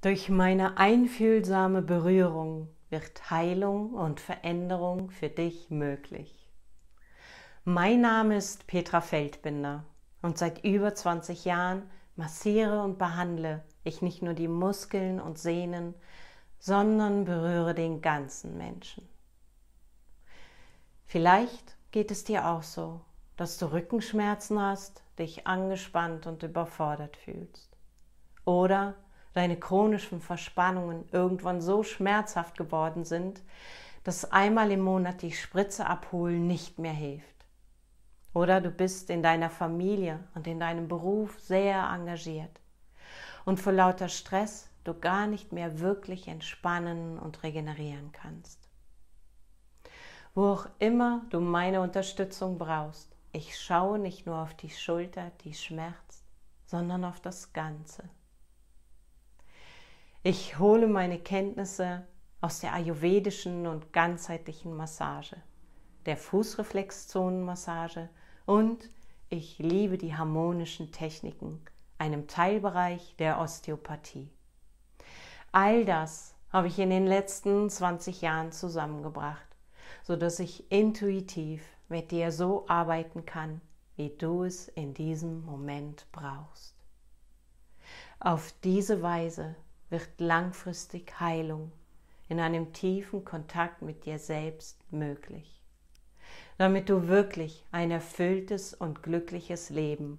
Durch meine einfühlsame Berührung wird Heilung und Veränderung für dich möglich. Mein Name ist Petra Feldbinder und seit über 20 Jahren massiere und behandle ich nicht nur die Muskeln und Sehnen, sondern berühre den ganzen Menschen. Vielleicht geht es dir auch so, dass du Rückenschmerzen hast, dich angespannt und überfordert fühlst. Oder deine chronischen Verspannungen irgendwann so schmerzhaft geworden sind, dass einmal im Monat die Spritze abholen nicht mehr hilft. Oder du bist in deiner Familie und in deinem Beruf sehr engagiert und vor lauter Stress du gar nicht mehr wirklich entspannen und regenerieren kannst. Wo auch immer du meine Unterstützung brauchst, ich schaue nicht nur auf die Schulter, die schmerzt, sondern auf das Ganze. Ich hole meine Kenntnisse aus der ayurvedischen und ganzheitlichen Massage, der Fußreflexzonenmassage und ich liebe die harmonischen Techniken, einem Teilbereich der Osteopathie. All das habe ich in den letzten 20 Jahren zusammengebracht, sodass ich intuitiv mit dir so arbeiten kann, wie du es in diesem Moment brauchst. Auf diese Weise wird langfristig Heilung in einem tiefen Kontakt mit dir selbst möglich, damit du wirklich ein erfülltes und glückliches Leben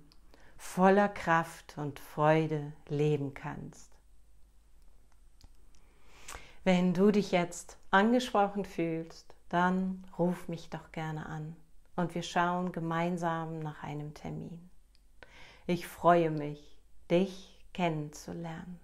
voller Kraft und Freude leben kannst. Wenn du dich jetzt angesprochen fühlst, dann ruf mich doch gerne an und wir schauen gemeinsam nach einem Termin. Ich freue mich, dich kennenzulernen.